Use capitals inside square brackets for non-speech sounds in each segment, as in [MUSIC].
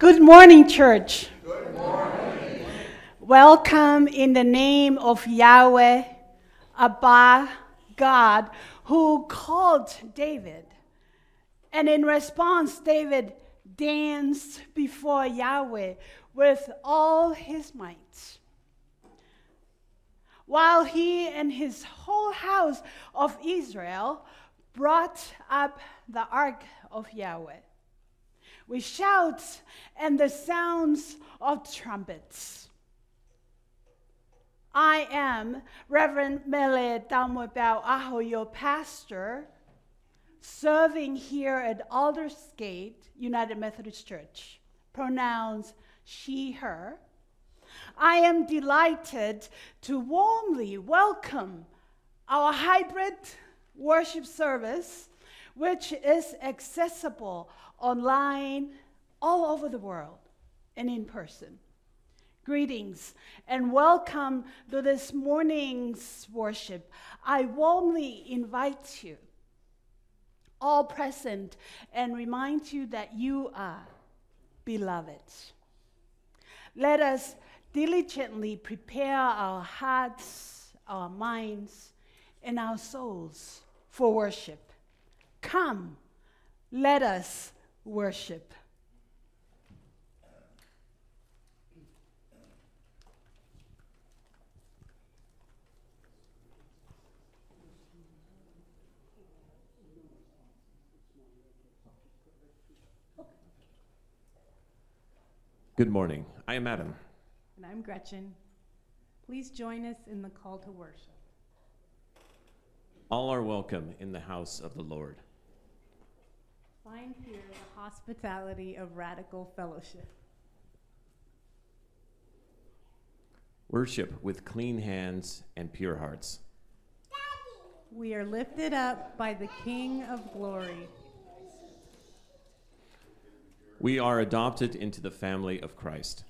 Good morning, church. Good morning. Welcome in the name of Yahweh, Abba, God, who called David. And in response, David danced before Yahweh with all his might. While he and his whole house of Israel brought up the ark of Yahweh with shouts and the sounds of trumpets. I am Reverend Mele Taumoepeau Aho, your pastor, serving here at Aldersgate United Methodist Church, pronouns she, her. I am delighted to warmly welcome our hybrid worship service, which is accessible online all over the world and in person. Greetings and welcome to this morning's worship. I warmly invite you, all present, and remind you that you are beloved. Let us diligently prepare our hearts, our minds, and our souls for worship. Come, let us worship. Good morning. I am Adam. And I'm Gretchen. Please join us in the call to worship. All are welcome in the house of the Lord. Find here the hospitality of radical fellowship. Worship with clean hands and pure hearts. We are lifted up by the King of glory. We are adopted into the family of Christ.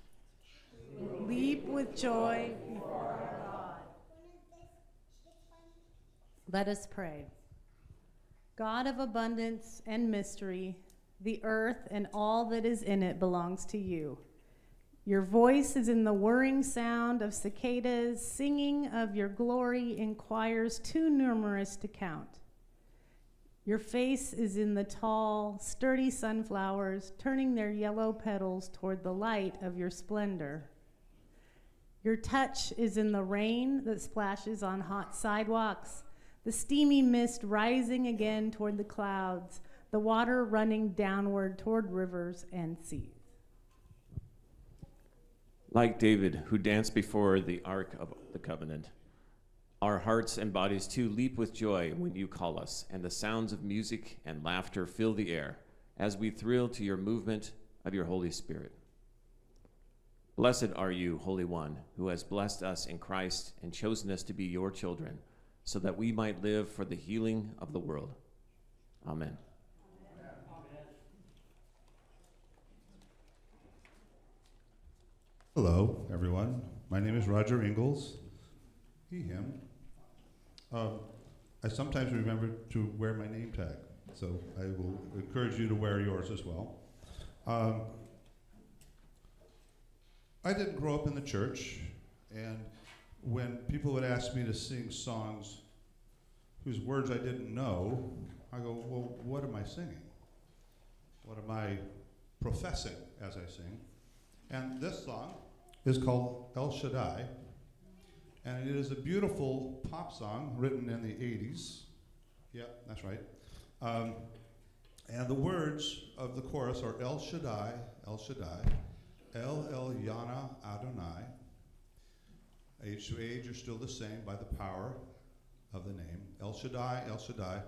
Leap with joy before our God. Let us pray. God of abundance and mystery, the earth and all that is in it belongs to you. Your voice is in the whirring sound of cicadas, singing of your glory in choirs too numerous to count. Your face is in the tall, sturdy sunflowers, turning their yellow petals toward the light of your splendor. Your touch is in the rain that splashes on hot sidewalks, the steamy mist rising again toward the clouds, the water running downward toward rivers and seas. Like David, who danced before the ark of the covenant, our hearts and bodies too leap with joy when you call us, and the sounds of music and laughter fill the air as we thrill to your movement of your Holy Spirit. Blessed are you, Holy One, who has blessed us in Christ and chosen us to be your children, so that we might live for the healing of the world. Amen. Hello, everyone. My name is Roger Ingalls. He, him. Um, I sometimes remember to wear my name tag, so I will encourage you to wear yours as well. Um, I didn't grow up in the church, and when people would ask me to sing songs whose words I didn't know, I go, Well, what am I singing? What am I professing as I sing? And this song is called El Shaddai, and it is a beautiful pop song written in the 80s. Yep, that's right. Um, and the words of the chorus are El Shaddai, El Shaddai, El Elyon na Adonai. Age to age are still the same by the power of the name. El Shaddai, El Shaddai,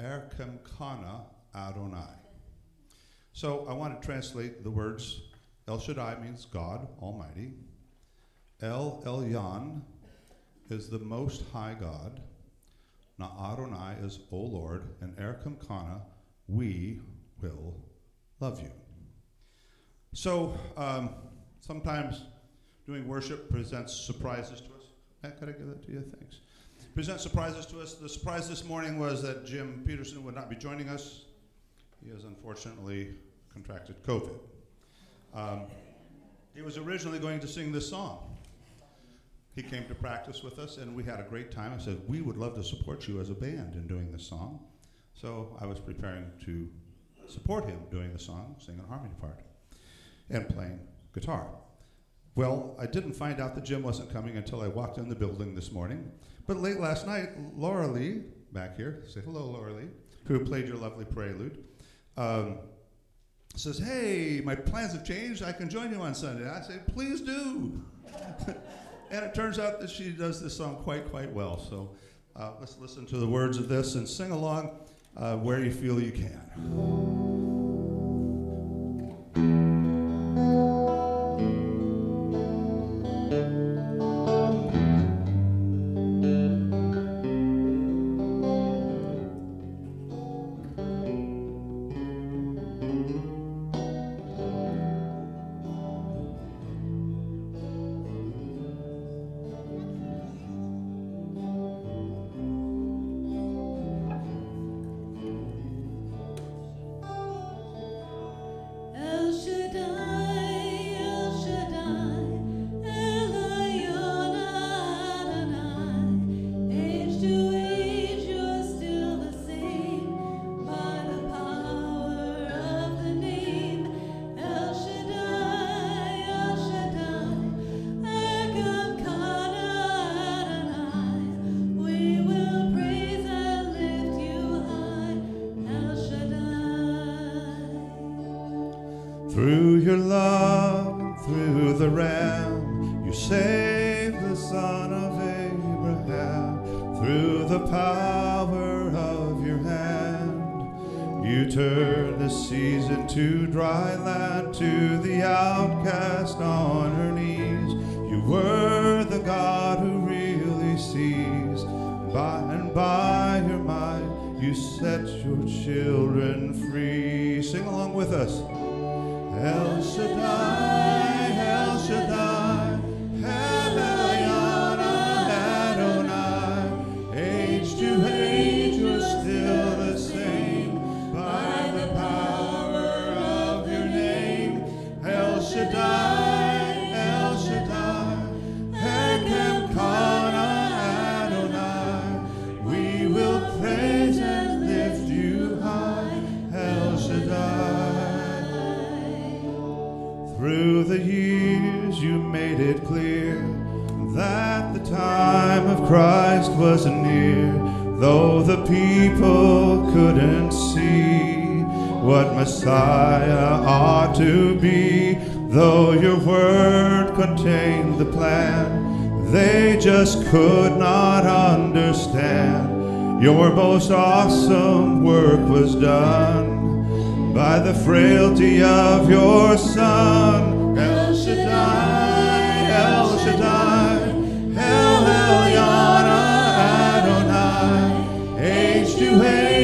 Erkamka na Adonai. So I want to translate the words. El Shaddai means God Almighty. El Elyon is the Most High God. Now Adonai is O Lord, and Erkamka na, we will love you. So um, sometimes doing worship presents surprises to us. Hey, could I give that to you? Thanks. Presents surprises to us. The surprise this morning was that Jim Peterson would not be joining us. He has unfortunately contracted COVID. Um, he was originally going to sing this song. He came to practice with us, and we had a great time. I said, We would love to support you as a band in doing this song. So I was preparing to support him doing the song, singing a harmony part, and playing guitar. Well, I didn't find out that Jim wasn't coming until I walked in the building this morning. But late last night, Loralee, back here, say hello, Loralee, who played your lovely prelude, um, says, Hey, my plans have changed. I can join you on Sunday. I say, Please do. [LAUGHS] and it turns out that she does this song quite, quite well. So uh, let's listen to the words of this and sing along uh, where you feel you can. Through your love through the Ram, you saved the son of Abraham. Through the power of your hand, you turned the seas into dry land to the outcast on her knees. You were the God who really sees. By and by your might, you set your children free. Sing along with us. El Shaddai, Messiah ought to be. Though your word contained the plan, they just could not understand. Your most awesome work was done by the frailty of your Son. El Shaddai, El Shaddai, El Elyon Adonai. Age to age,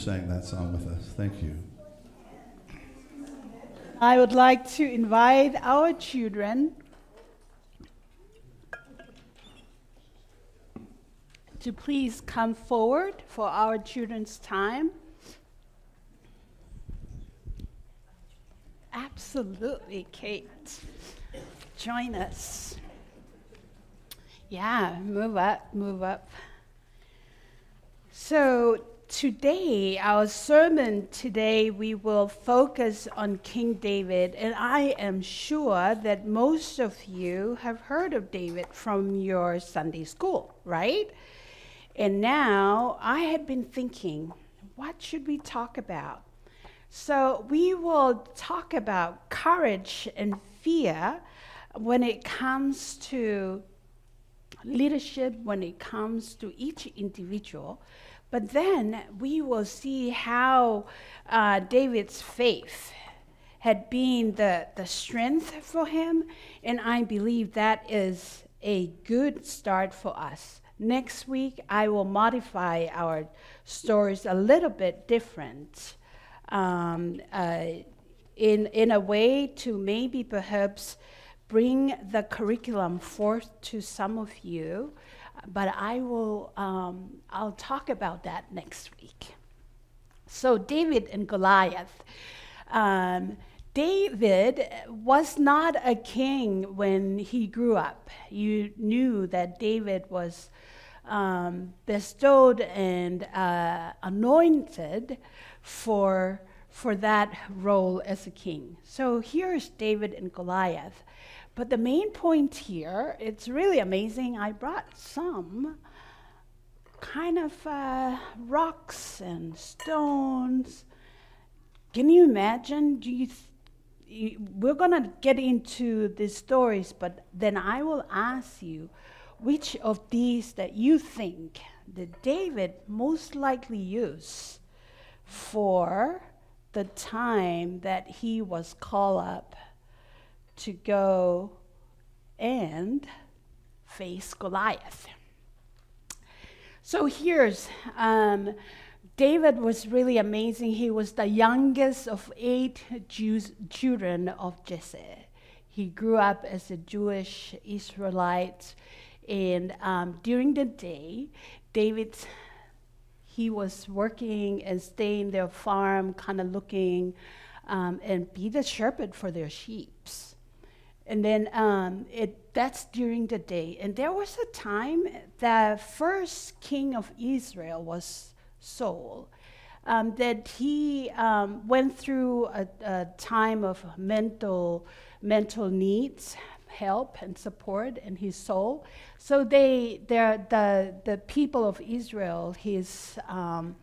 sang that song with us. Thank you. I would like to invite our children to please come forward for our children's time. Absolutely, Kate. Join us. Yeah, move up, move up. So today, our sermon today, we will focus on King David, and I am sure that most of you have heard of David from your Sunday school, right? And now I have been thinking, what should we talk about? So we will talk about courage and fear when it comes to leadership, when it comes to each individual. But then we will see how uh, David's faith had been the, the strength for him, and I believe that is a good start for us. Next week, I will modify our stories a little bit different um, uh, in, in a way to maybe perhaps bring the curriculum forth to some of you but I will um, I'll talk about that next week. So David and Goliath. Um, David was not a king when he grew up. You knew that David was um, bestowed and uh, anointed for, for that role as a king. So here's David and Goliath. But the main point here, it's really amazing. I brought some kind of uh, rocks and stones. Can you imagine? Do you, th- we're going to get into these stories, but then I will ask you which of these that you think that David most likely used for the time that he was called up to go and face Goliath. So here's um, David was really amazing. He was the youngest of eight Jews, children of Jesse. He grew up as a Jewish Israelite, and um, during the day, David he was working and staying their farm, kind of looking um, and be the shepherd for their sheeps. And then um, it, that's during the day. And there was a time the first king of Israel was Saul. Um, that he um, went through a, a, time of mental mental needs, help and support in his soul. So they, the the people of Israel, his um,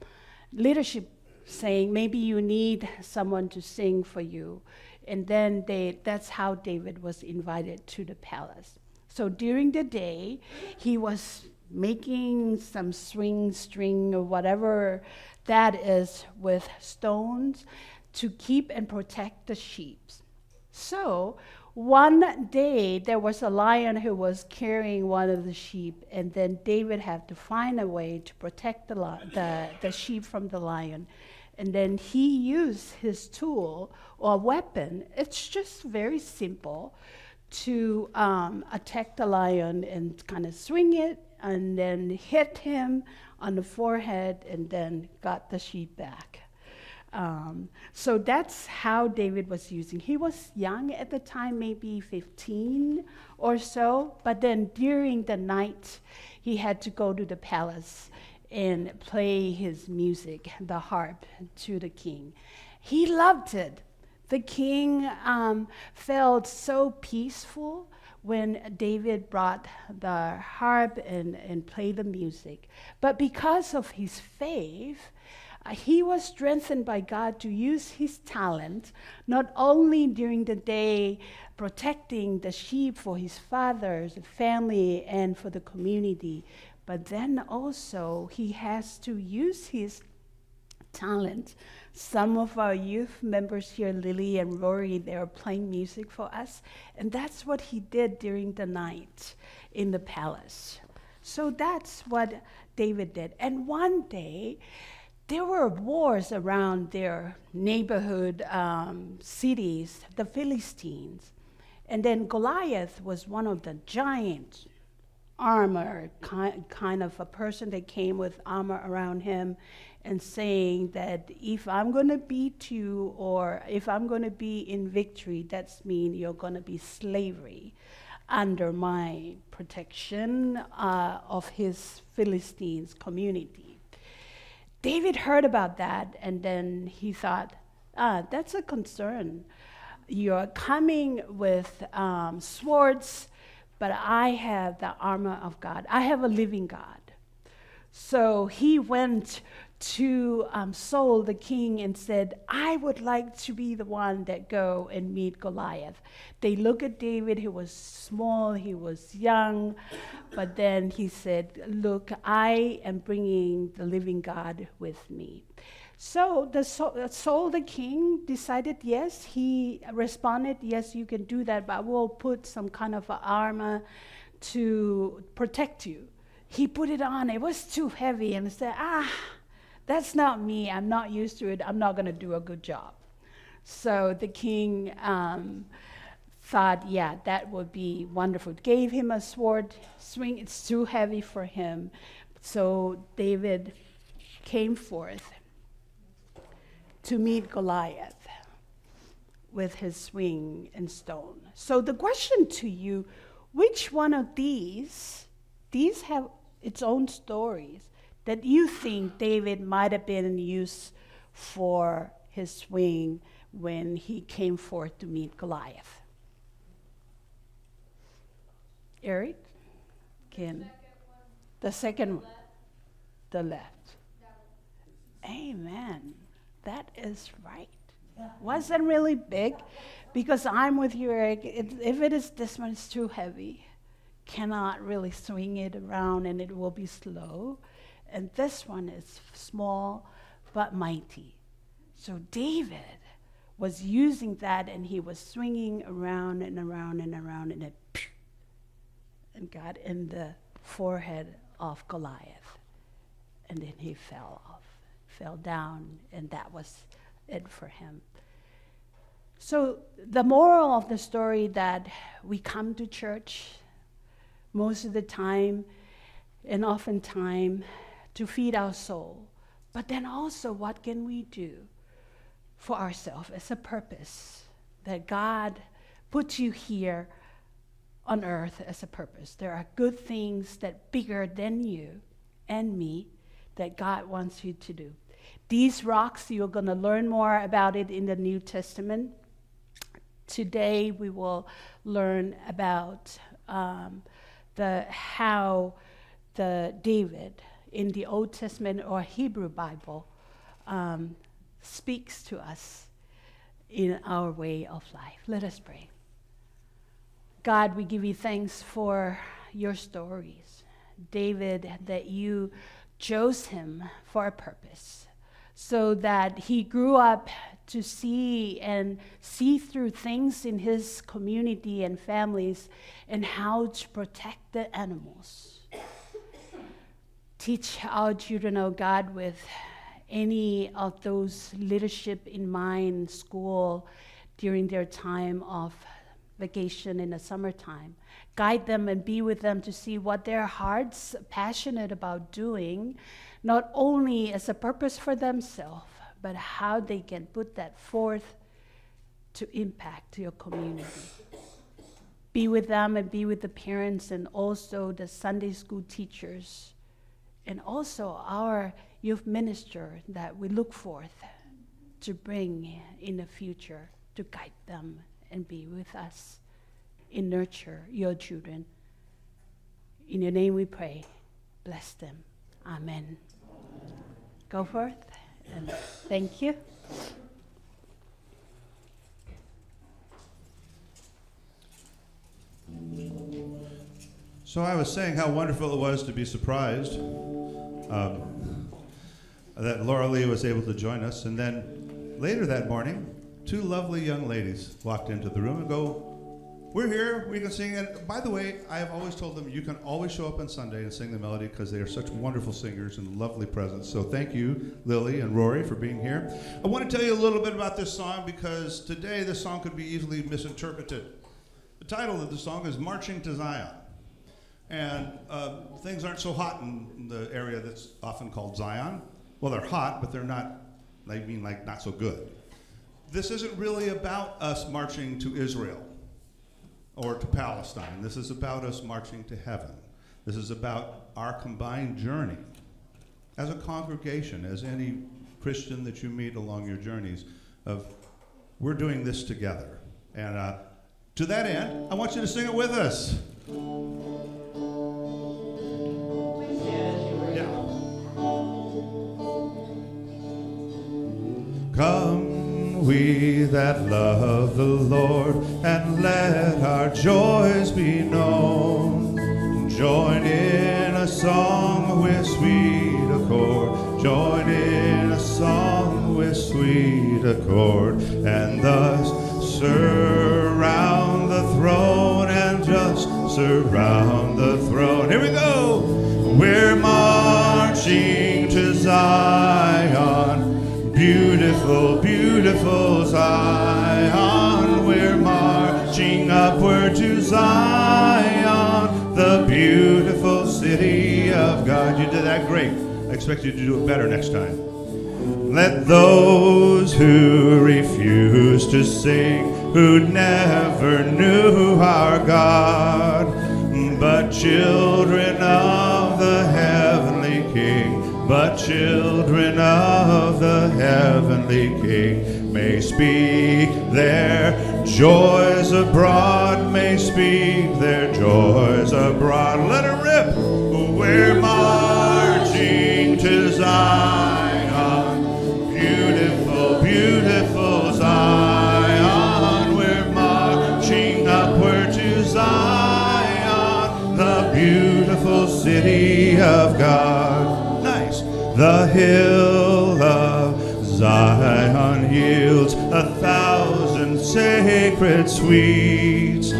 leadership, saying maybe you need someone to sing for you and then they, that's how David was invited to the palace. So during the day, he was making some swing string or whatever that is with stones to keep and protect the sheep. So one day there was a lion who was carrying one of the sheep, and then David had to find a way to protect the, the, the sheep from the lion. And then he used his tool or weapon. It's just very simple to um, attack the lion and kind of swing it and then hit him on the forehead and then got the sheep back. Um, so that's how David was using. He was young at the time, maybe 15 or so, but then during the night, he had to go to the palace and play his music, the harp, to the king. He loved it. The king um, felt so peaceful when David brought the harp and, and played the music. But because of his faith, uh, he was strengthened by God to use his talent not only during the day protecting the sheep for his father's family and for the community, but then also he has to use his talent. Some of our youth members here, Lily and Rory, they are playing music for us. And that's what he did during the night in the palace. So that's what David did. And one day, there were wars around their neighborhood um, cities, the Philistines. And then Goliath was one of the giants armor, kind, kind of a person that came with armor around him and saying that if I'm going to beat you or if I'm going to be in victory, that's mean you're going to be slavery under my protection uh, of his Philistines community. David heard about that, and then he thought, ah, that's a concern. You're coming with um, swords, but I have the armor of God. I have a living God. So he went to um, Saul, the king, and said, I would like to be the one that go and meet Goliath. They look at David, he was small, he was young, but then he said, Look, I am bringing the living God with me. So the Saul, Saul the king decided, yes, he responded, yes, you can do that, but we'll put some kind of armor to protect you. He put it on, it was too heavy, and said, ah, that's not me. I'm not used to it. I'm not going to do a good job. So the king um, thought, yeah, that would be wonderful. Gave him a sword swing. It's too heavy for him. So David came forth to meet Goliath with his swing and stone. So the question to you, which one of these, these have its own stories that you think David might have been used for his swing when he came forth to meet Goliath? Eric? Ken? The second one. The left. Amen. That is right. Wasn't really big because I'm with you, Eric. It, if it is this one, it's too heavy. Cannot really swing it around and it will be slow. And this one is small but mighty. So David was using that and he was swinging around and around and around and it [SNIFFS] and got in the forehead of Goliath. And then he fell off, fell down, and that was it for him. So the moral of the story that we come to church most of the time and oftentimes to feed our soul. But then also, what can we do for ourselves as a purpose that God puts you here on earth as a purpose? There are good things that bigger than you and me that God wants you to do. These rocks, you're going to learn more about it in the New Testament. Today, we will learn about um, the how the David in the Old Testament or Hebrew Bible um, speaks to us in our way of life. Let us pray. God, we give you thanks for your stories. David, that you chose him for a purpose so that he grew up to see and see through things in his community and families and how to protect the animals. Teach our children, oh God, with any of those leadership in mind school during their time of vacation in the summertime. Guide them and be with them to see what their hearts passionate about doing, not only as a purpose for themselves, but how they can put that forth to impact your community. Be with them and be with the parents and also the Sunday school teachers and also our youth minister that we look forth to bring in the future to guide them and be with us and nurture your children. In your name we pray. Bless them. Amen. Go forth and thank you. So I was saying how wonderful it was to be surprised um, that Loralee was able to join us. And then later that morning, two lovely young ladies walked into the room and go, We're here, we can sing. And by the way, I have always told them you can always show up on Sunday and sing the melody because they are such wonderful singers and lovely presence. So thank you, Lily and Rory, for being here. I want to tell you a little bit about this song because today this song could be easily misinterpreted. The title of the song is Marching to Zion. And uh, things aren't so hot in the area that's often called Zion. Well, they're hot, but they're not, I mean, like, not so good. This isn't really about us marching to Israel or to Palestine. This is about us marching to heaven. This is about our combined journey as a congregation, as any Christian that you meet along your journeys, of we're doing this together. And uh, to that end, I want you to sing it with us. Yeah. Come, we that love the Lord, and let our joys be known. Join in a song with sweet accord. Join in a song with sweet accord, and thus surround the throne and just surround the throne. Here we go. We're marching Zion. We're marching upward to Zion, the beautiful city of God. You did that great. I expect you to do it better next time. Let those who refuse to sing, who never knew our God, but children of the heavenly King, but children of the heavenly King, may speak their joys abroad, may speak their joys abroad. Let it rip. We're marching to Zion, beautiful, beautiful Zion. We're marching upward to Zion, the beautiful city of God. Nice. The hill Zion yields a thousand sacred sweets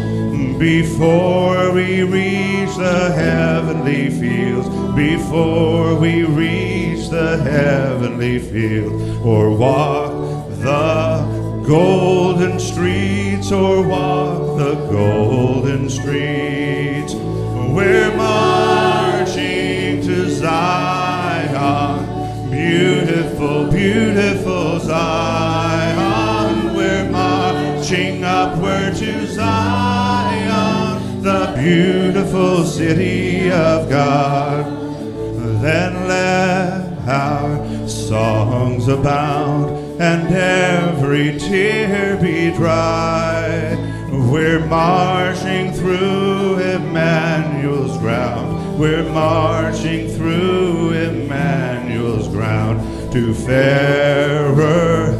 before we reach the heavenly fields, before we reach the heavenly field, or walk the golden streets, or walk the golden streets. We're marching beautiful, beautiful Zion. We're marching upward to Zion, the beautiful city of God. Then let our songs abound and every tear be dry. We're marching through Emmanuel's ground. We're marching through Emmanuel's ground to fairer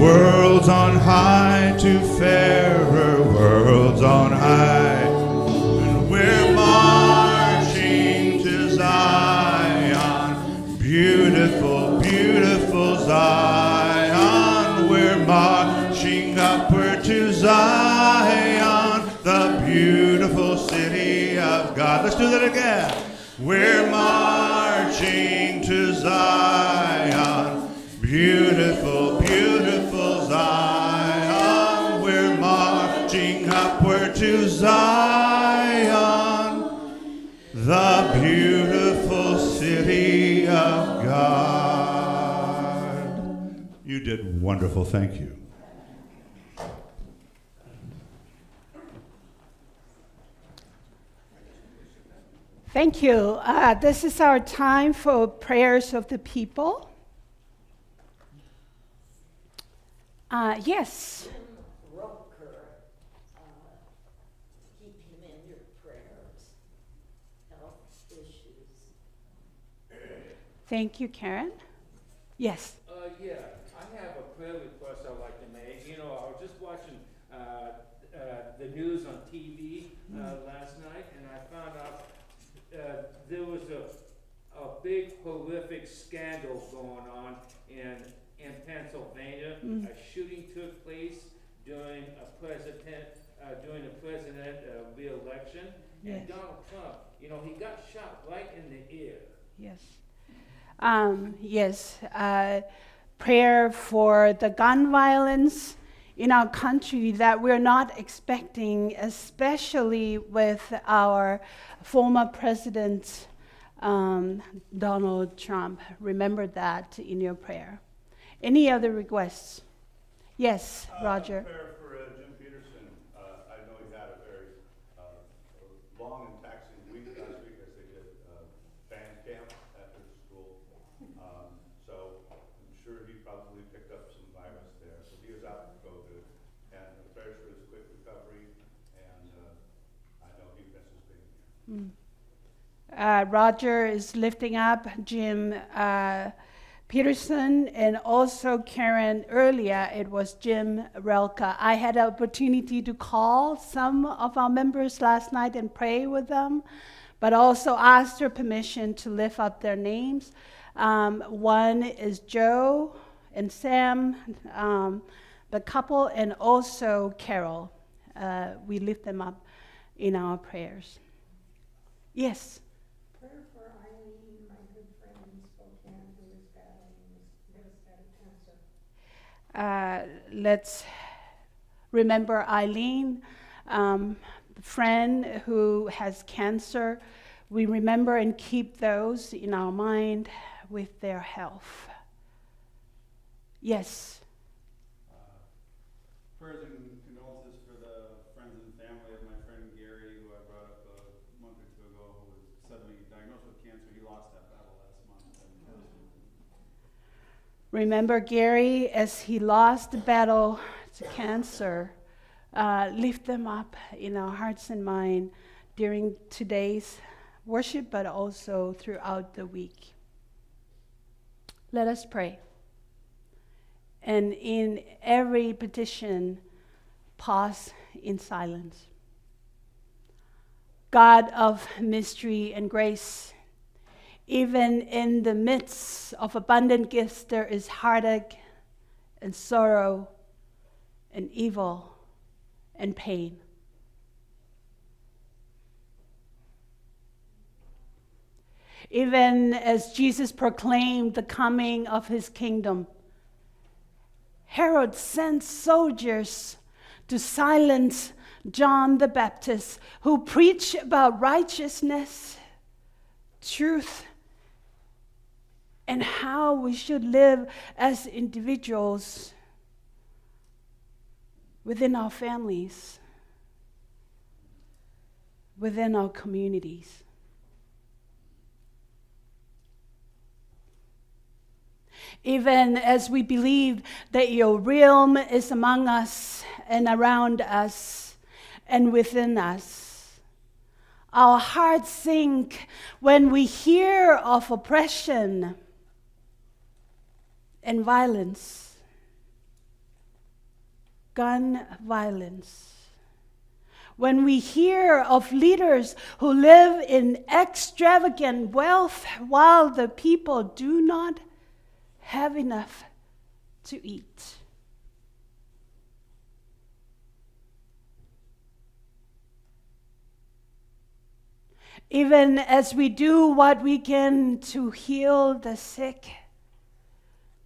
worlds on high, to fairer worlds on high. And we're marching to Zion, beautiful, beautiful Zion. We're marching upward to Zion, the beautiful city of God. Let's do that again. We're marching to Zion, beautiful, beautiful Zion. We're marching upward to Zion, the beautiful city of God. You did wonderful. Thank you. Thank you. Uh, this is our time for prayers of the people. Uh, yes. Roker, uh, keep him in your prayers, health issues. Thank you, Karen. Yes. Uh, yeah, I have a prayer request I'd like to make. You know, I was just watching, uh, uh, the news on TV, uh, last night, and I found out, uh, there was a, a big horrific scandal going on in, in Pennsylvania. A shooting took place during a president, uh, during the president, uh, reelection. Yes. And Donald Trump, you know, he got shot right in the ear. Yes. Um, yes. Uh, prayer for the gun violence in our country that we're not expecting, especially with our former president, um, Donald Trump. Remember that in your prayer. Any other requests? Yes, uh, Roger. For, uh, Jim Peterson, uh, I know he had a very uh, long and taxing week last week as they did uh, band camp after the school. Um, so I'm sure he probably picked up some virus there. So he is out with COVID, and the pressure is quick recovery, and uh, I know he misses being here. Mm. Roger is lifting up Jim. Peterson and also Karen earlier. It was Jim Relka. I had an opportunity to call some of our members last night and pray with them, but also asked their permission to lift up their names. Um, one is Joe and Sam, um, the couple, and also Carol. Uh, we lift them up in our prayers. Yes. Prayer for Eileen, my good friend in Spokane, who is battling metastatic cancer. Uh, let's remember Eileen, um, friend who has cancer. We remember and keep those in our mind with their health. Yes. Prayers and condolences for the friends and family of my friend Gary, who I brought up a month or two ago, who was suddenly diagnosed with cancer. He lost that battle last month. And Remember Gary as he lost the battle to cancer. Uh, lift them up in our hearts and mind during today's worship, but also throughout the week. Let us pray. And in every petition, pause in silence. God of mystery and grace, even in the midst of abundant gifts, there is heartache and sorrow and evil and pain. Even as Jesus proclaimed the coming of his kingdom, Herod sent soldiers to silence John the Baptist, who preached about righteousness, truth, and how we should live as individuals within our families, within our communities. Even as we believe that your realm is among us and around us and within us, our hearts sink when we hear of oppression and violence, gun violence. When we hear of leaders who live in extravagant wealth while the people do not have enough to eat. Even as we do what we can to heal the sick,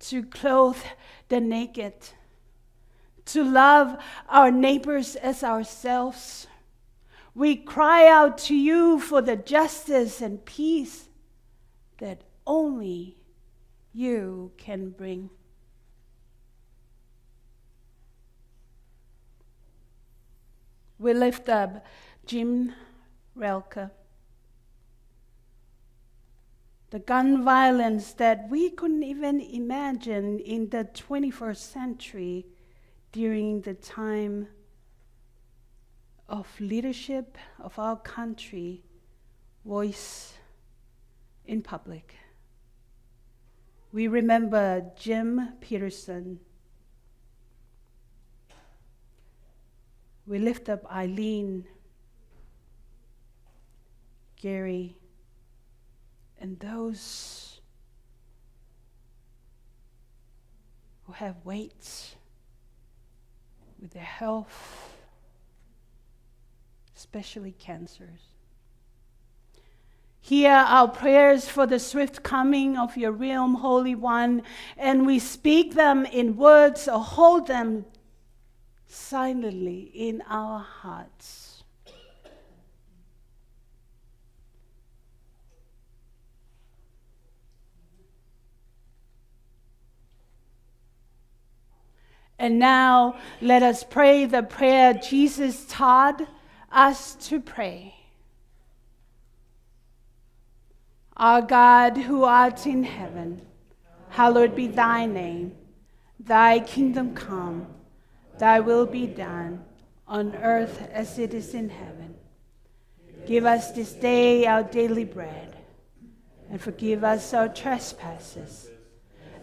to clothe the naked, to love our neighbors as ourselves, we cry out to you for the justice and peace that only you can bring. We lift up Jim Relka. The gun violence that we couldn't even imagine in the 21st century during the time of leadership of our country, voice in public. We remember Jim Peterson. We lift up Eileen, Gary, and those who have weights with their health, especially cancers. Hear our prayers for the swift coming of your realm, Holy One, and we speak them in words or hold them silently in our hearts. And now let us pray the prayer Jesus taught us to pray. Our God who art in heaven, hallowed be thy name. Thy kingdom come, thy will be done, on earth as it is in heaven. Give us this day our daily bread, and forgive us our trespasses,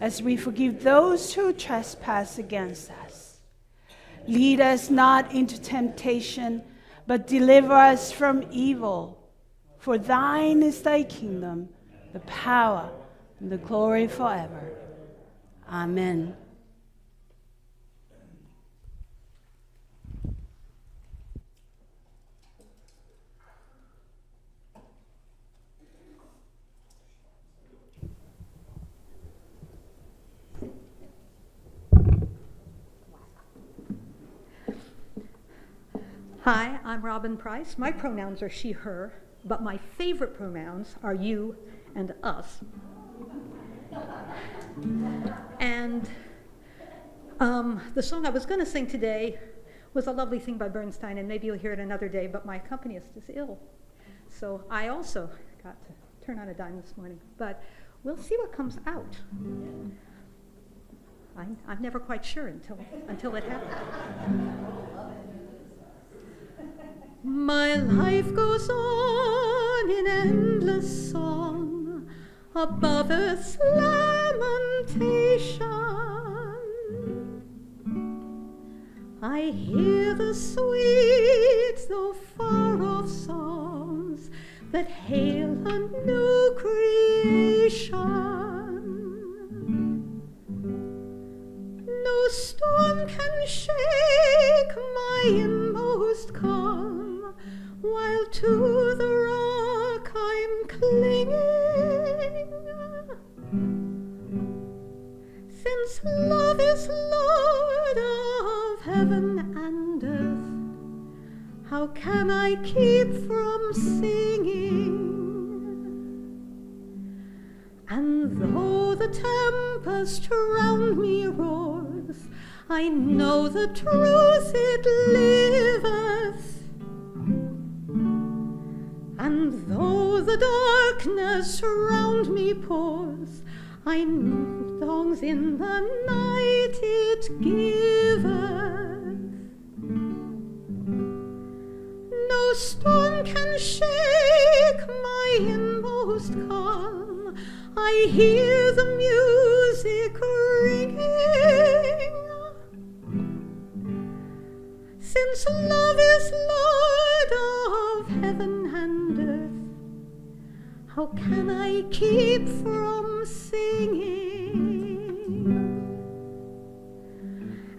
as we forgive those who trespass against us. Lead us not into temptation, but deliver us from evil. For thine is thy kingdom, the power, and the glory forever. Amen. Hi, I'm Robbin Price. My pronouns are she, her, but my favorite pronouns are you and us. And um, the song I was going to sing today was a lovely thing by Bernstein, and maybe you'll hear it another day, but my accompanist is ill. So I also got to turn on a dime this morning. But we'll see what comes out. I'm, I'm never quite sure until, until it happens. My life goes on in endless song above earth's lamentation. I hear the sweet, though far off songs that hail a new creation. No storm can shake my inmost calm, while to the rock I'm clinging. Since love is Lord of heaven and earth, how can I keep from singing? And though the tempest round me roars, I know the truth it liveth. And though the darkness round me pours, I know songs in the night it giveth. No storm can shake my inmost calm. I hear the music ringing. Since love is Lord how can I keep from singing?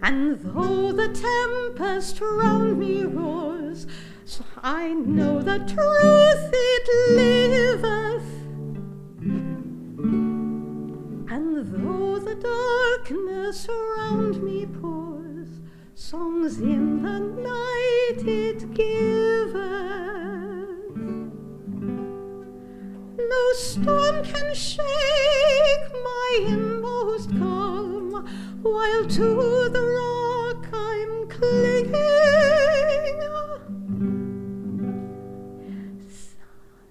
And though the tempest round me roars, so I know the truth it liveth. And though the darkness around me pours, songs in the night it giveth. No storm can shake my inmost calm, while to the rock I'm clinging.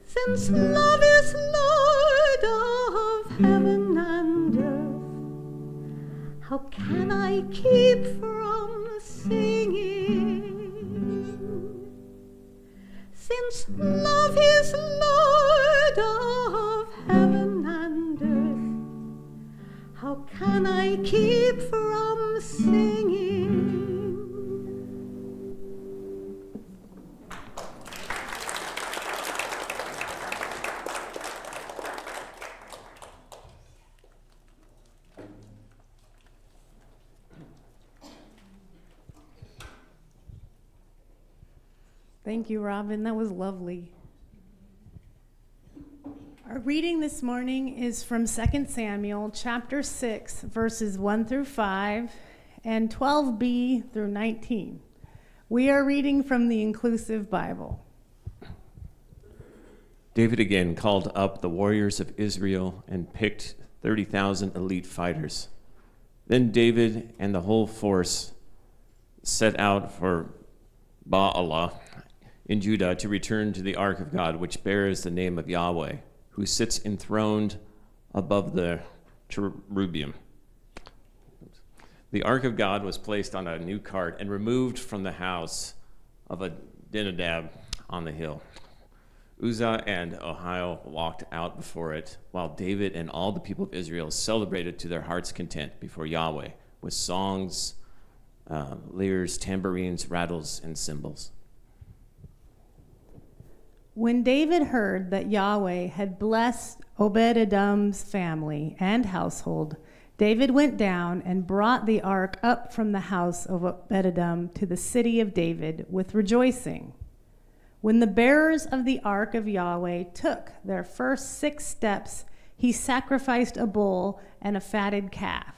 Since love is Lord of heaven and earth, how can I keep from singing? Since love is Lord of heaven and earth, how can I keep from singing? Thank you, Robbin. That was lovely. Our reading this morning is from 2 Samuel chapter 6, verses 1 through 5 and 12b through 19. We are reading from the Inclusive Bible. David again called up the warriors of Israel and picked 30,000 elite fighters. Then David and the whole force set out for Baalah in Judah to return to the ark of God, which bears the name of Yahweh, who sits enthroned above the cherubim. The ark of God was placed on a new cart and removed from the house of Abinadab on the hill. Uzzah and Ahio walked out before it, while David and all the people of Israel celebrated to their heart's content before Yahweh with songs, uh, lyres, tambourines, rattles, and cymbals. When David heard that Yahweh had blessed Obed Edom's family and household, David went down and brought the ark up from the house of Obed Edom to the city of David with rejoicing. When the bearers of the ark of Yahweh took their first six steps, he sacrificed a bull and a fatted calf.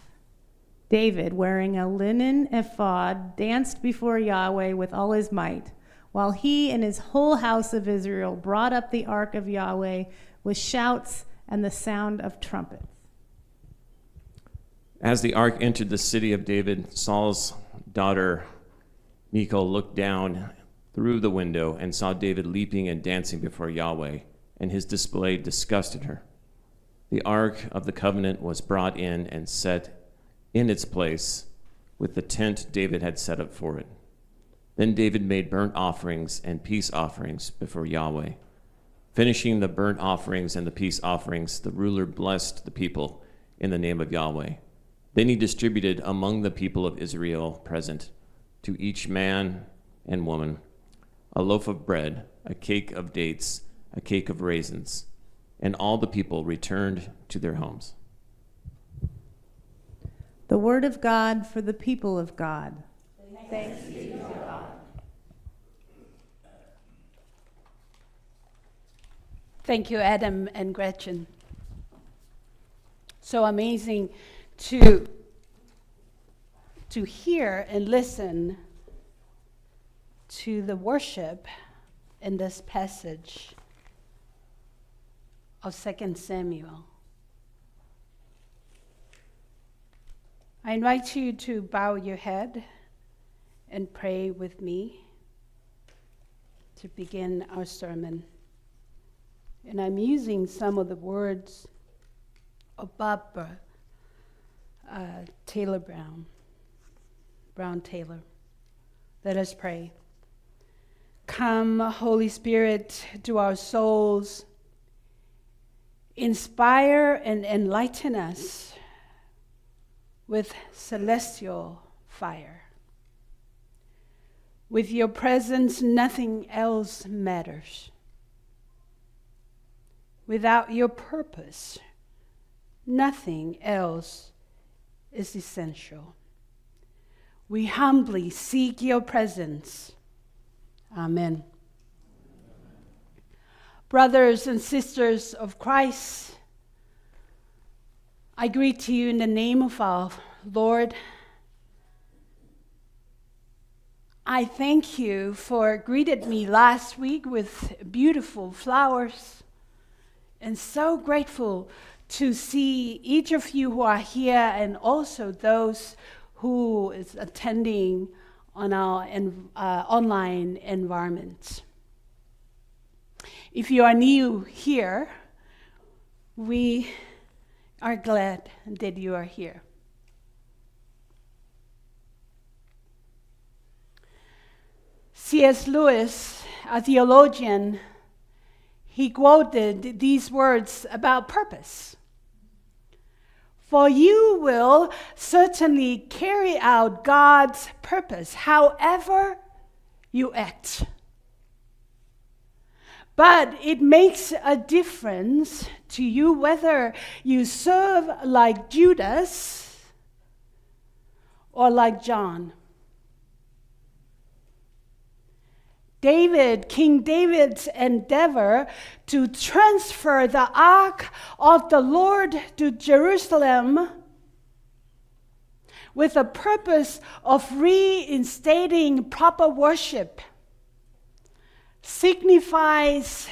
David, wearing a linen ephod, danced before Yahweh with all his might, while he and his whole house of Israel brought up the ark of Yahweh with shouts and the sound of trumpets. As the ark entered the city of David, Saul's daughter Michal looked down through the window and saw David leaping and dancing before Yahweh, and his display disgusted her. The ark of the covenant was brought in and set in its place with the tent David had set up for it. Then David made burnt offerings and peace offerings before Yahweh. Finishing the burnt offerings and the peace offerings, the ruler blessed the people in the name of Yahweh. Then he distributed among the people of Israel present to each man and woman a loaf of bread, a cake of dates, a cake of raisins, and all the people returned to their homes. The word of God for the people of God. Thanks be to God. Thank you, Adam and Gretchen. So amazing to, to hear and listen to the worship in this passage of 2 Samuel. I invite you to bow your head and pray with me to begin our sermon. And I'm using some of the words of Barbara uh, Taylor Brown, Brown Taylor. Let us pray. Come, Holy Spirit, to our souls. Inspire and enlighten us with celestial fire. With your presence, nothing else matters. Without your purpose, nothing else is essential. We humbly seek your presence. Amen. Brothers and sisters of Christ, I greet you in the name of our Lord. I thank you for greeted me last week with beautiful flowers and so grateful to see each of you who are here and also those who is attending on our en- uh, online environment. If you are new here, we are glad that you are here. C.S. Lewis, a theologian, he quoted these words about purpose. For you will certainly carry out God's purpose, however you act. But it makes a difference to you whether you serve like Judas or like John. David, King David's endeavor to transfer the ark of the Lord to Jerusalem with the purpose of reinstating proper worship signifies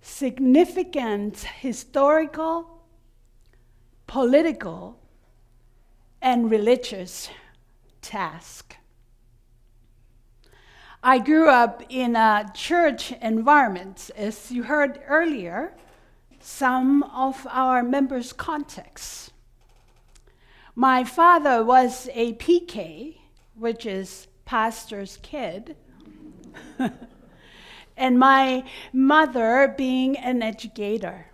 significant historical, political, and religious task. I grew up in a church environment, as you heard earlier, some of our members' context. My father was a PK, which is pastor's kid. [LAUGHS] and my mother being an educator.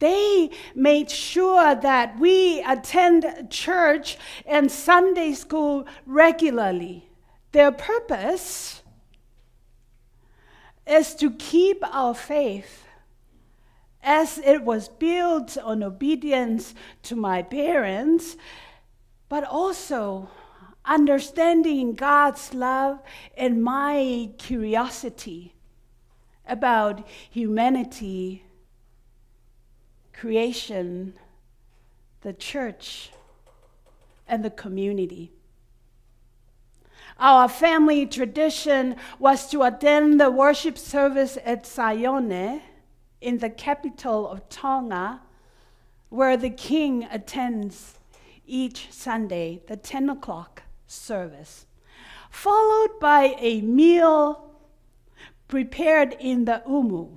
They made sure that we attend church and Sunday school regularly. Their purpose is to keep our faith as it was built on obedience to my parents, but also understanding God's love and my curiosity about humanity, creation, the church, and the community. Our family tradition was to attend the worship service at Sayone in the capital of Tonga, where the king attends each Sunday, the 10 o'clock service, followed by a meal prepared in the umu.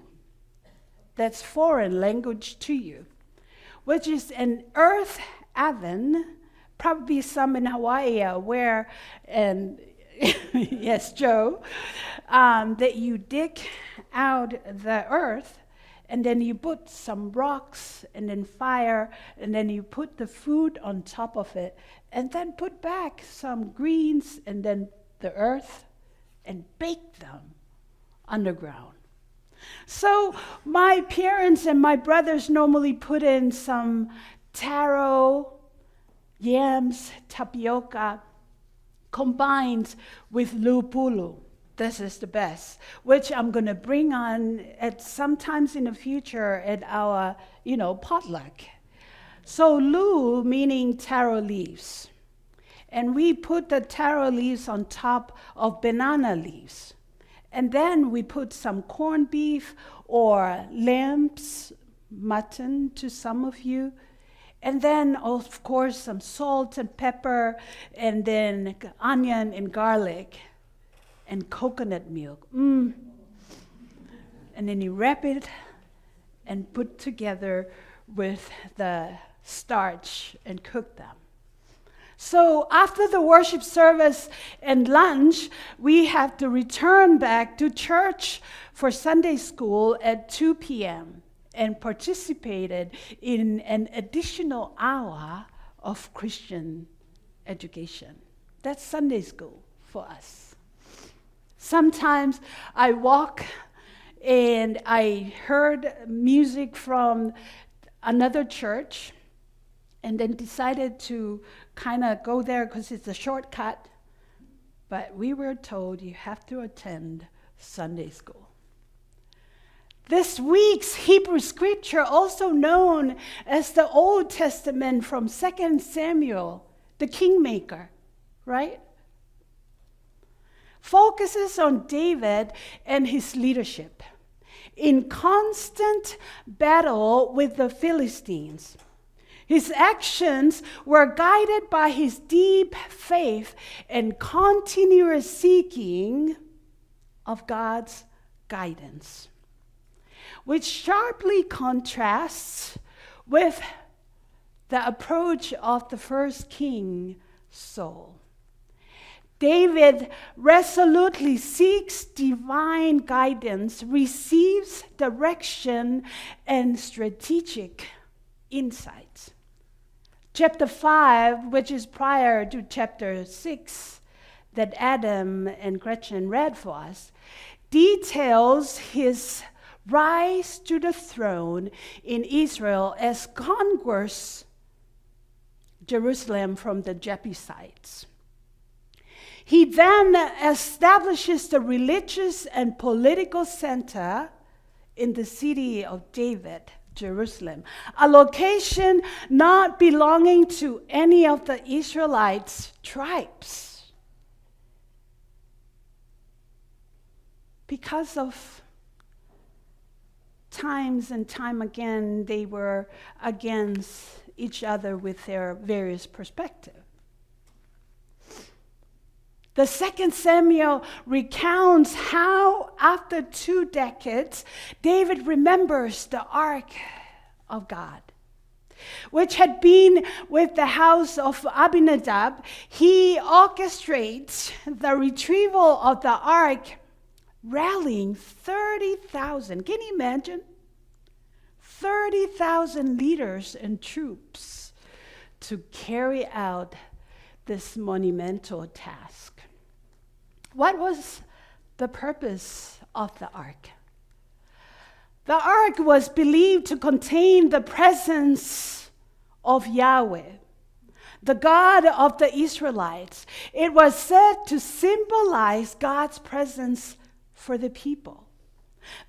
That's foreign language to you, which is an earth oven. Probably some in Hawaii aware, and [LAUGHS] yes, Joe, um, that you dig out the earth and then you put some rocks and then fire and then you put the food on top of it and then put back some greens and then the earth and bake them underground. So my parents and my brothers normally put in some taro, yams, tapioca, combined with lupulu. This is the best, which I'm going to bring on at sometimes in the future at our, you know, potluck. So lu meaning taro leaves. And we put the taro leaves on top of banana leaves. And then we put some corned beef or lamb's mutton to some of you. And then, of course, some salt and pepper, and then onion and garlic, and coconut milk. Mm. And then you wrap it and put together with the starch and cook them. So after the worship service and lunch, we have to return back to church for Sunday school at 2 p.m. and participated in an additional hour of Christian education. That's Sunday school for us. Sometimes I walk and I heard music from another church and then decided to kind of go there because it's a shortcut. But we were told you have to attend Sunday school. This week's Hebrew scripture, also known as the Old Testament from 2 Samuel, the kingmaker, right? Focuses on David and his leadership in constant battle with the Philistines. His actions were guided by his deep faith and continuous seeking of God's guidance, which sharply contrasts with the approach of the first king, Saul. David resolutely seeks divine guidance, receives direction and strategic insights. Chapter 5, which is prior to chapter 6 that Adam and Gretchen read for us, details his rise to the throne in Israel as conquers Jerusalem from the Jebusites. He then establishes the religious and political center in the city of David Jerusalem, a location not belonging to any of the Israelites' tribes. Because of times and time again, they were against each other with their various perspectives. The second Samuel recounts how, after two decades, David remembers the ark of God, which had been with the house of Abinadab. He orchestrates the retrieval of the ark rallying 30,000. Can you imagine? 30,000 leaders and troops to carry out this monumental task. What was the purpose of the ark? The ark was believed to contain the presence of Yahweh, the God of the Israelites. It was said to symbolize God's presence for the people.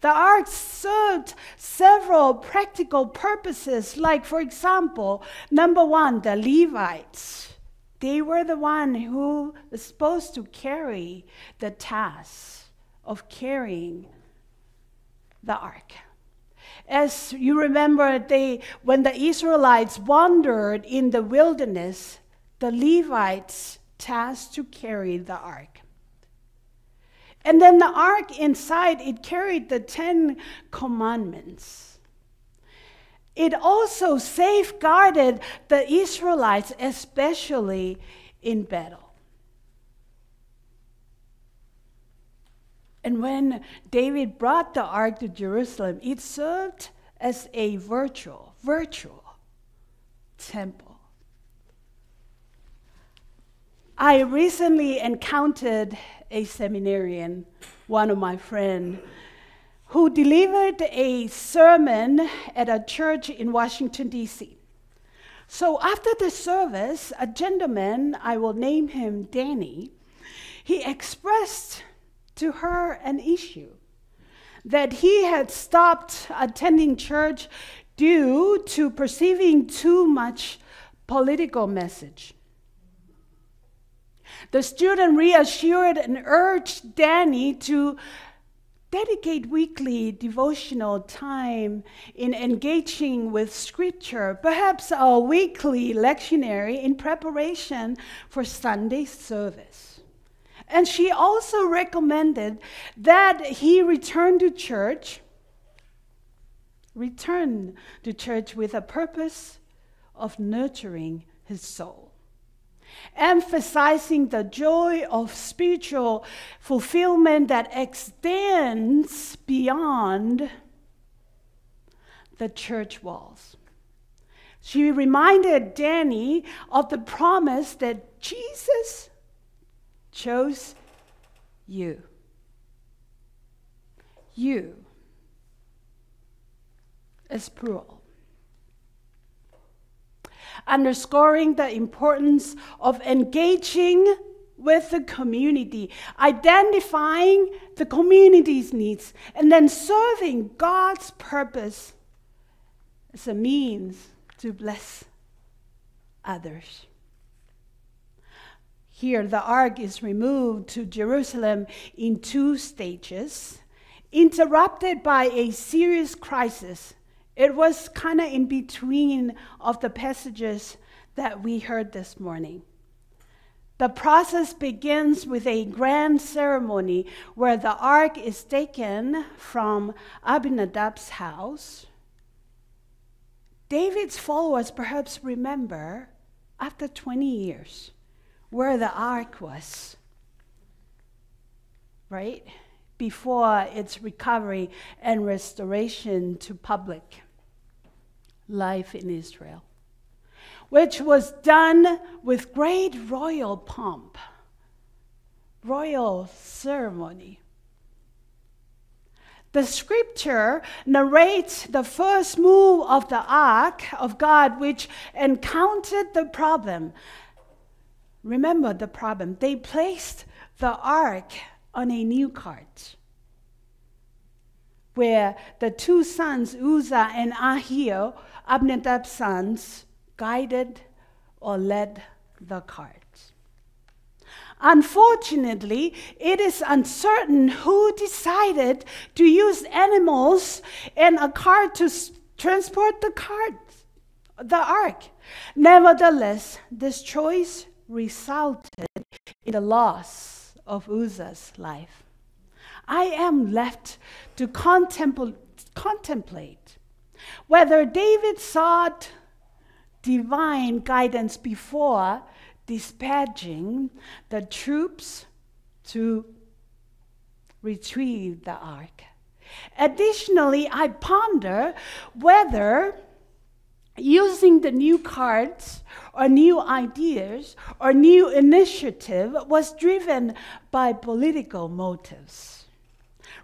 The ark served several practical purposes, like, for example, number one, the Levites. They were the one who was supposed to carry the task of carrying the ark. As you remember, they, when the Israelites wandered in the wilderness, the Levites tasked to carry the ark. And then the ark inside, it carried the Ten Commandments. It also safeguarded the Israelites, especially in battle. And when David brought the ark to Jerusalem, it served as a virtual, virtual temple. I recently encountered a seminarian, one of my friends, who delivered a sermon at a church in Washington, D.C. So after the service, a gentleman, I will name him Danny, he expressed to her an issue that he had stopped attending church due to perceiving too much political message. The student reassured and urged Danny to dedicate weekly devotional time in engaging with scripture, perhaps a weekly lectionary in preparation for Sunday service. And she also recommended that he return to church, return to church with a purpose of nurturing his soul emphasizing the joy of spiritual fulfillment that extends beyond the church walls. She reminded Danny of the promise that Jesus chose you. You is plural underscoring the importance of engaging with the community, identifying the community's needs, and then serving God's purpose as a means to bless others. Here, the ark is removed to Jerusalem in two stages, interrupted by a serious crisis it was kind of in between of the passages that we heard this morning. The process begins with a grand ceremony where the ark is taken from Abinadab's house. David's followers perhaps remember after 20 years where the ark was, right? Before its recovery and restoration to public life in Israel, which was done with great royal pomp, royal ceremony. The scripture narrates the first move of the ark of God, which encountered the problem. Remember the problem. They placed the ark on a new cart where the two sons, Uzzah and Ahio, Abinadab's sons guided or led the cart. Unfortunately, it is uncertain who decided to use animals and a cart to transport the cart, the ark. Nevertheless, this choice resulted in the loss of Uzzah's life. I am left to contempl- contemplate whether David sought divine guidance before dispatching the troops to retrieve the ark. Additionally, I ponder whether using the new cards or new ideas or new initiative was driven by political motives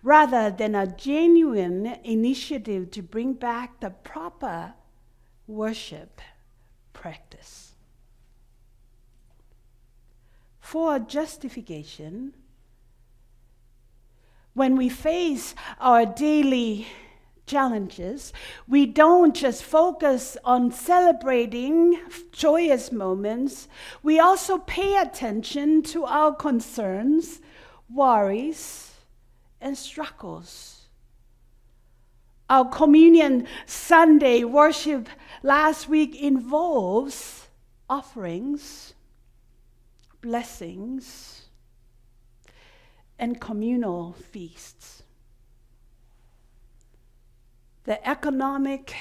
rather than a genuine initiative to bring back the proper worship practice. For justification, when we face our daily challenges, we don't just focus on celebrating joyous moments, we also pay attention to our concerns, worries, and struggles. Our communion Sunday worship last week involves offerings, blessings, and communal feasts. The economic,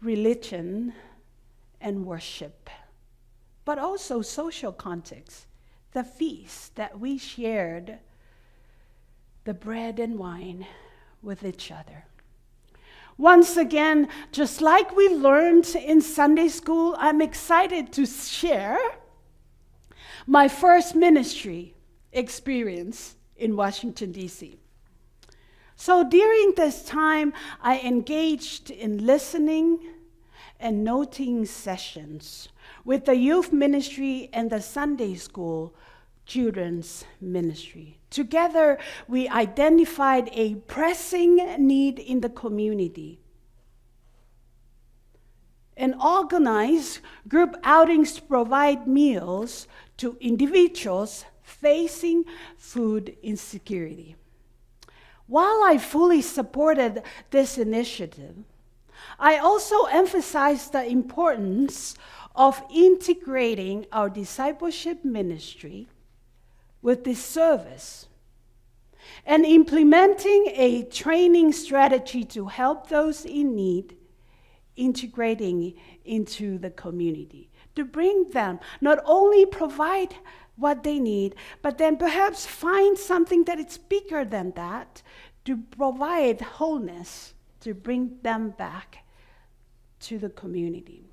religion, and worship, but also social context, the feast that we shared, the bread and wine with each other. Once again, just like we learned in Sunday school, I'm excited to share my first ministry experience in Washington, D.C. So during this time, I engaged in listening and noting sessions with the youth ministry and the Sunday school children's ministry. Together, we identified a pressing need in the community and organized group outings to provide meals to individuals facing food insecurity. While I fully supported this initiative, I also emphasized the importance of integrating our discipleship ministry with this service. And implementing a training strategy to help those in need integrating into the community to bring them not only provide what they need but then perhaps find something that is bigger than that to provide wholeness to bring them back to the community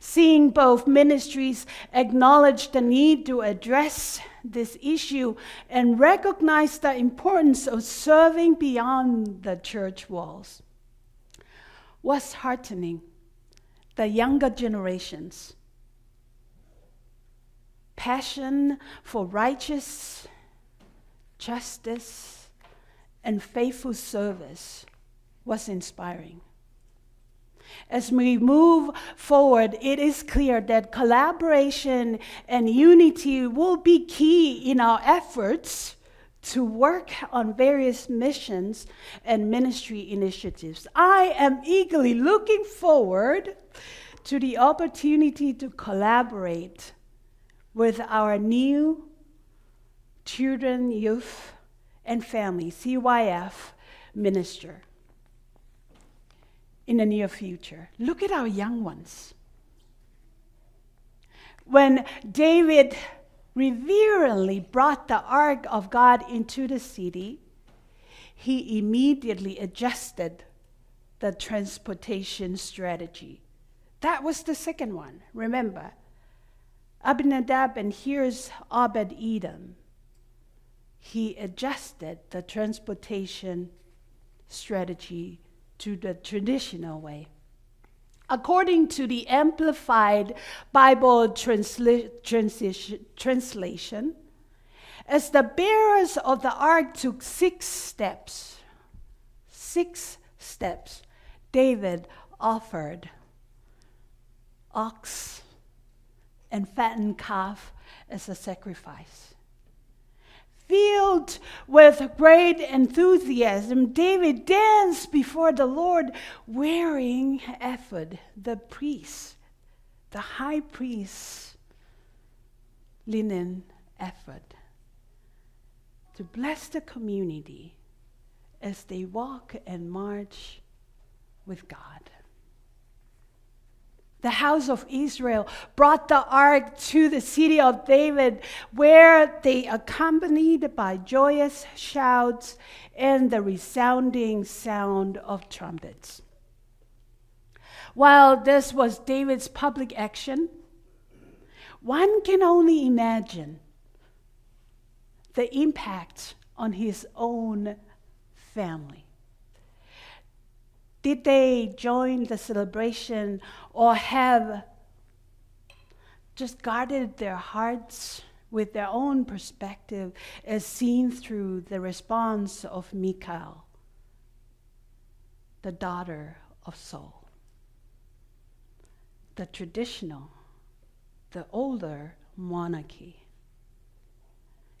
Seeing both ministries acknowledge the need to address this issue and recognize the importance of serving beyond the church walls was heartening. The younger generations passion for righteous justice and faithful service was inspiring. As we move forward, it is clear that collaboration and unity will be key in our efforts to work on various missions and ministry initiatives. I am eagerly looking forward to the opportunity to collaborate with our new children, youth, and family, CYF minister in the near future. Look at our young ones. When David reverently brought the ark of God into the city, he immediately adjusted the transportation strategy. That was the second one, remember. Abinadab and here's Abed Edom. He adjusted the transportation strategy to the traditional way. According to the Amplified Bible transla- translation, as the bearers of the ark took six steps, six steps, David offered ox and fattened calf as a sacrifice. Filled with great enthusiasm, David danced before the Lord wearing ephod, the priest, the high priest linen ephod, to bless the community as they walk and march with God. The house of Israel, brought the ark to the city of David, where they accompanied by joyous shouts and the resounding sound of trumpets. While this was David's public action, one can only imagine the impact on his own family. Did they join the celebration or have just guarded their hearts with their own perspective as seen through the response of Michal, the daughter of Saul? The traditional, the older monarchy.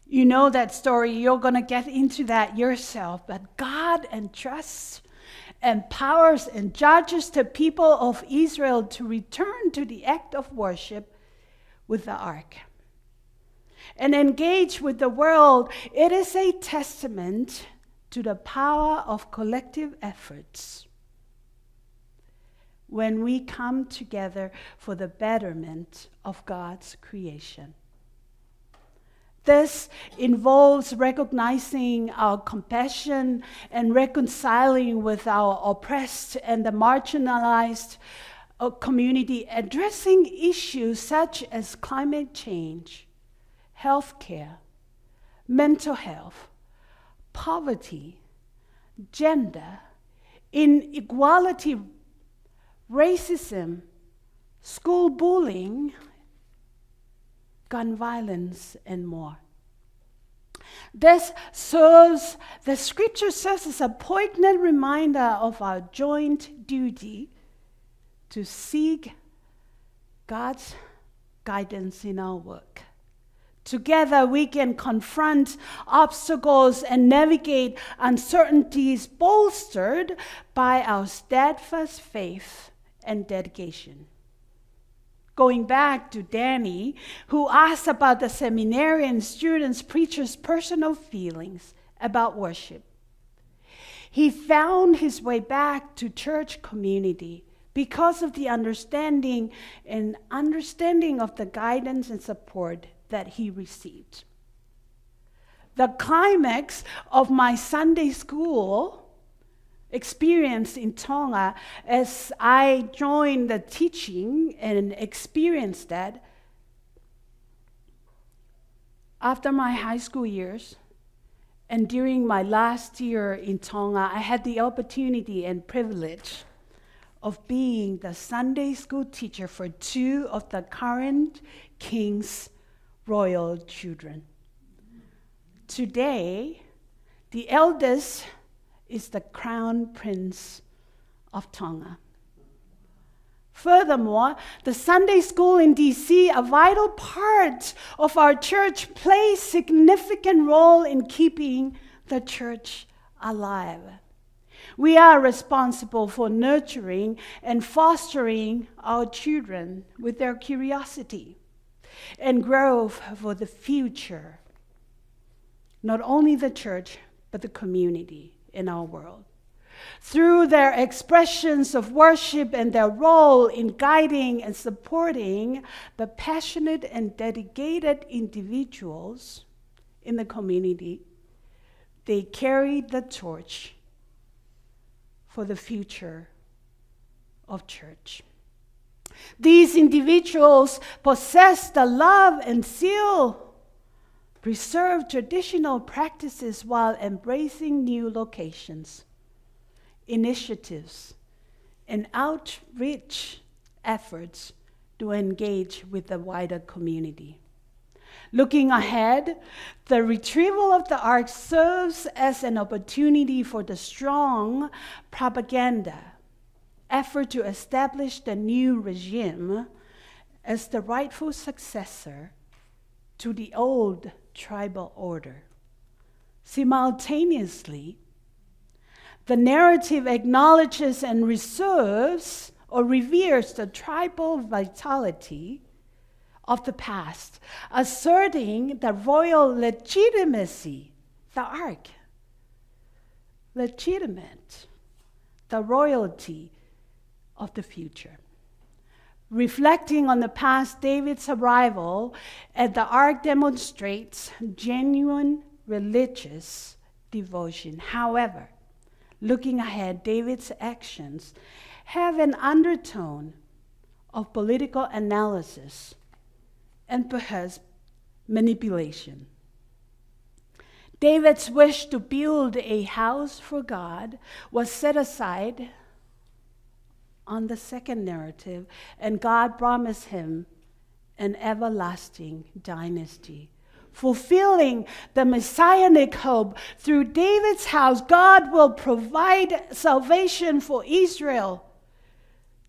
You know that story, you're going to get into that yourself, but God entrusts empowers and judges the people of Israel to return to the act of worship with the ark and engage with the world. It is a testament to the power of collective efforts when we come together for the betterment of God's creation. This involves recognizing our compassion and reconciling with our oppressed and the marginalized uh, community, addressing issues such as climate change, healthcare, mental health, poverty, gender, inequality, racism, school bullying, gun violence, and more. This serves, the scripture serves as a poignant reminder of our joint duty to seek God's guidance in our work. Together, we can confront obstacles and navigate uncertainties bolstered by our steadfast faith and dedication going back to Danny, who asked about the seminarian students' preacher's personal feelings about worship. He found his way back to church community because of the understanding and understanding of the guidance and support that he received. The climax of my Sunday school experience in Tonga as I joined the teaching and experienced that. After my high school years and during my last year in Tonga, I had the opportunity and privilege of being the Sunday school teacher for two of the current king's royal children. Today, the eldest is the crown prince of Tonga. Furthermore, the Sunday school in DC, a vital part of our church, plays a significant role in keeping the church alive. We are responsible for nurturing and fostering our children with their curiosity and growth for the future. Not only the church, but the community in our world. Through their expressions of worship and their role in guiding and supporting the passionate and dedicated individuals in the community, they carry the torch for the future of church. These individuals possess the love and zeal preserve traditional practices while embracing new locations, initiatives, and outreach efforts to engage with the wider community. Looking ahead, the retrieval of the ark serves as an opportunity for the strong propaganda effort to establish the new regime as the rightful successor to the old tribal order. Simultaneously, the narrative acknowledges and reserves or reveres the tribal vitality of the past, asserting the royal legitimacy, the ark, legitimate, the royalty of the future. Reflecting on the past, David's arrival at the ark demonstrates genuine religious devotion. However, looking ahead, David's actions have an undertone of political analysis and perhaps manipulation. David's wish to build a house for God was set aside on the second narrative, and God promised him an everlasting dynasty. Fulfilling the messianic hope through David's house, God will provide salvation for Israel.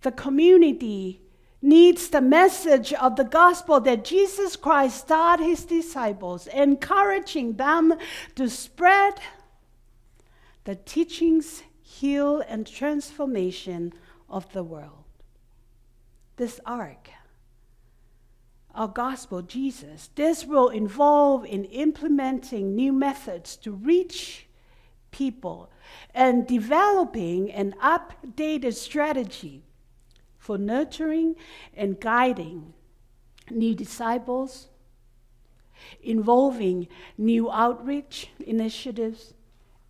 The community needs the message of the gospel that Jesus Christ taught his disciples, encouraging them to spread the teachings, heal, and transformation of the world. This ark, our gospel, Jesus, this will involve in implementing new methods to reach people and developing an updated strategy for nurturing and guiding new disciples, involving new outreach initiatives,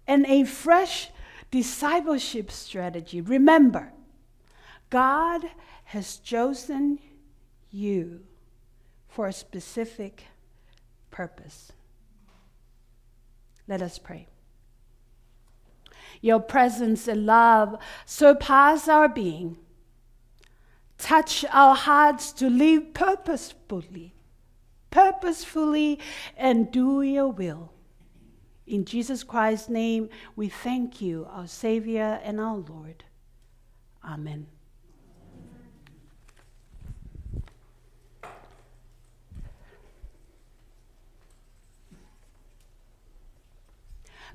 and a fresh discipleship strategy. Remember, God has chosen you for a specific purpose. Let us pray. Your presence and love surpass our being. Touch our hearts to live purposefully, purposefully, and do your will. In Jesus Christ's name, we thank you, our Savior and our Lord. Amen.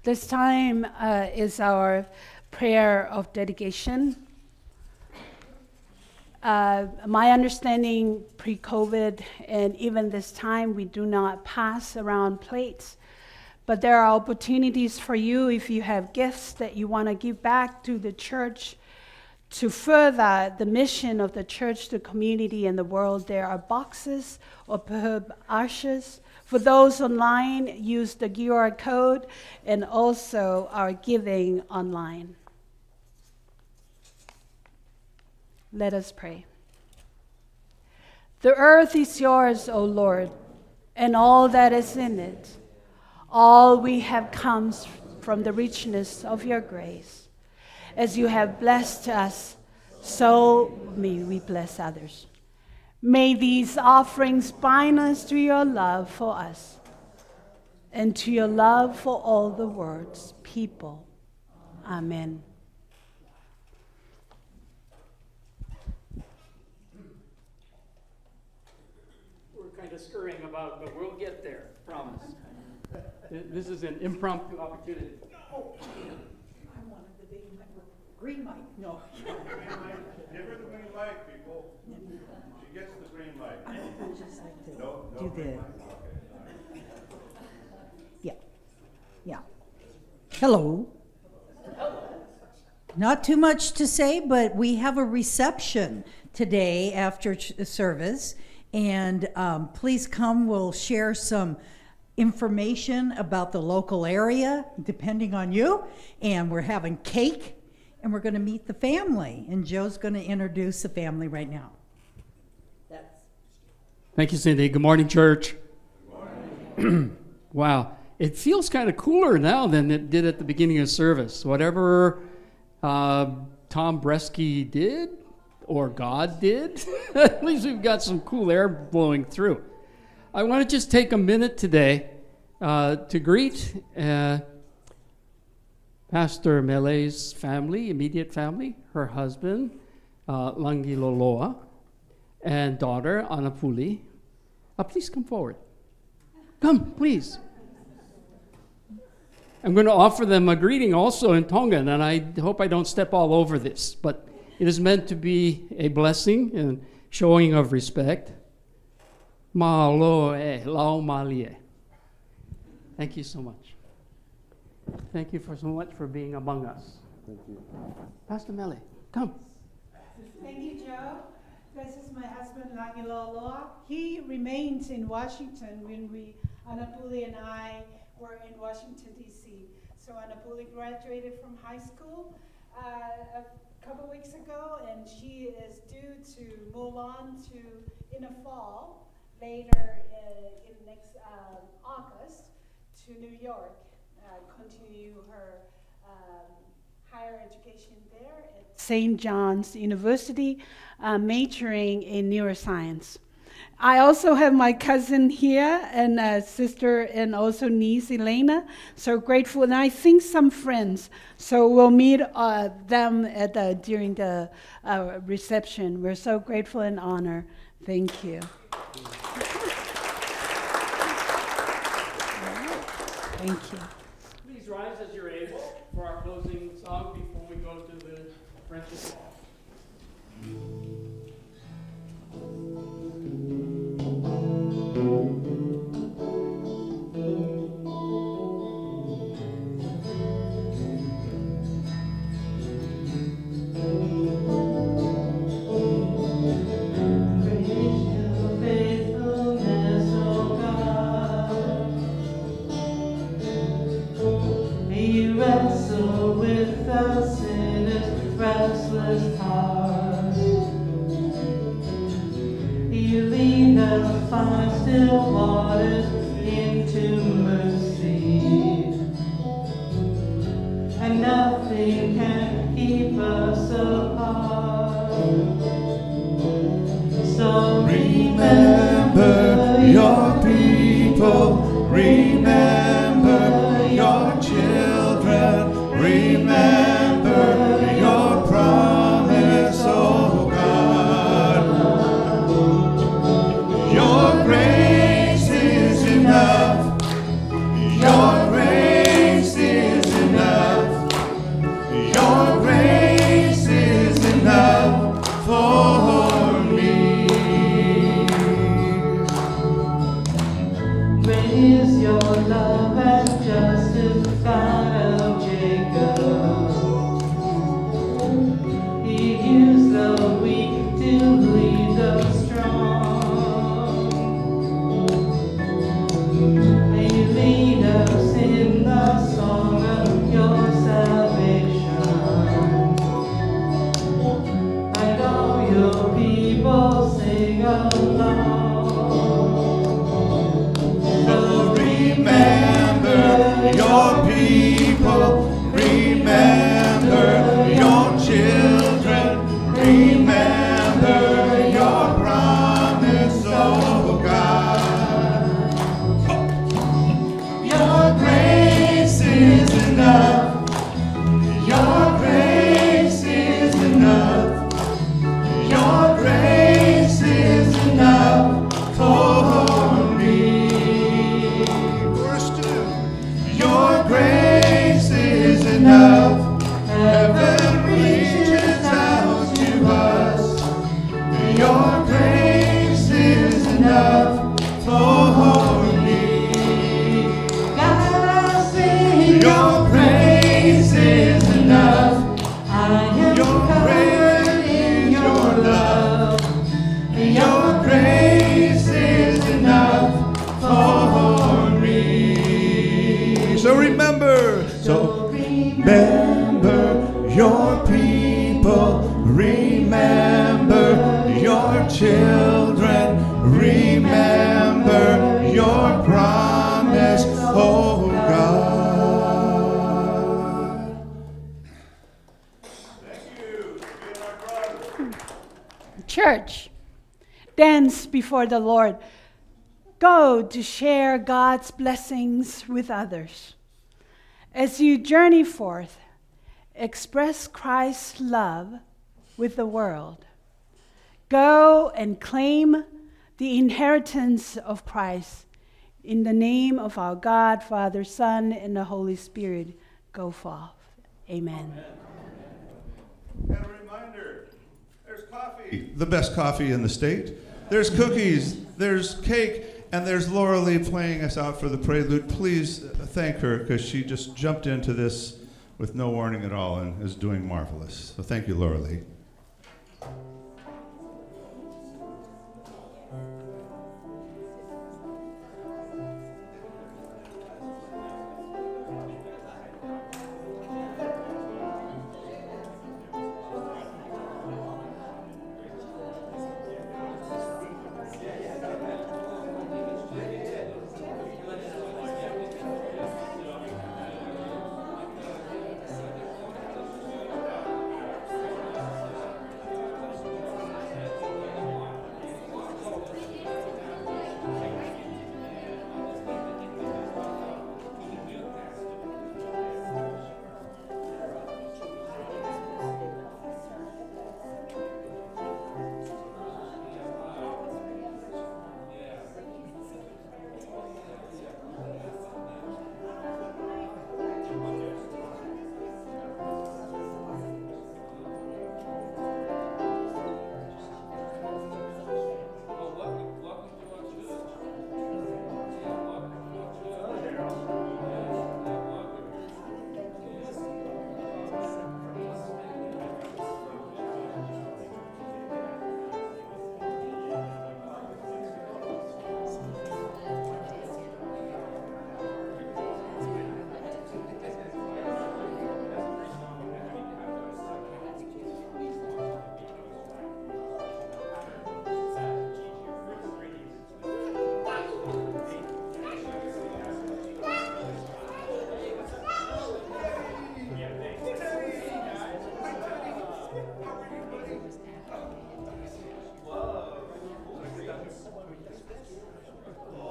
This time uh, is our prayer of dedication. Uh, my understanding pre COVID and even this time, we do not pass around plates. But there are opportunities for you if you have gifts that you want to give back to the church to further the mission of the church, the community, and the world. There are boxes or perhaps ashes. For those online, use the QR code and also our giving online. Let us pray. The earth is yours, O Lord, and all that is in it. All we have comes from the richness of your grace. As you have blessed us, so may we bless others. May these offerings bind us to your love for us and to your love for all the world's people. Amen. We're kind of scurrying about, but we'll get there, promise. This is an impromptu opportunity. I wanted the big mic, green light, no. [LAUGHS] Give her the green light, people. She gets the green light. I would just like to No, no do green the, light. yeah, yeah. Hello. Not too much to say, but we have a reception today after ch- service. And um, please come, we'll share some information about the local area, depending on you. And we're having cake, and we're going to meet the family. And Joe's going to introduce the family right now. That's Thank you, Cindy. Good morning, church. [CLEARS THROAT] wow. It feels kind of cooler now than it did at the beginning of service. Whatever uh, Tom Bresky did, or God did, [LAUGHS] at least we've got some cool air blowing through. I want to just take a minute today uh, to greet uh, Pastor Mele's family, immediate family, her husband, uh, Langi Loloa, and daughter, Anapuli. Uh, please come forward. Come, please. I'm going to offer them a greeting also in Tongan, and I hope I don't step all over this, but it is meant to be a blessing and showing of respect. Ma'aloe lau malie. Thank you so much. Thank you for so much for being among us. Thank you. Pastor Mele, come. Thank you, Joe. This is my husband, Langiloloa. He remains in Washington when we, Anapuli and I, were in Washington, D.C. So Anapuli graduated from high school uh, a couple weeks ago, and she is due to move on to, in the fall, later uh, in next um, August, to New York, uh, continue her um, higher education there at St. John's University, uh, majoring in neuroscience. I also have my cousin here and uh, sister and also niece Elena. So grateful, and I think some friends. So we'll meet uh, them at the, during the uh, reception. We're so grateful and honored. Thank you. Thank you. The Lord. Go to share God's blessings with others. As you journey forth, express Christ's love with the world. Go and claim the inheritance of Christ. In the name of our God, Father, Son, and the Holy Spirit, go forth. Amen. And a reminder, there's coffee. The best coffee in the state. There's cookies, there's cake, and there's Loralee playing us out for the prelude. Please uh, thank her because she just jumped into this with no warning at all and is doing marvelous. So thank you, Loralee.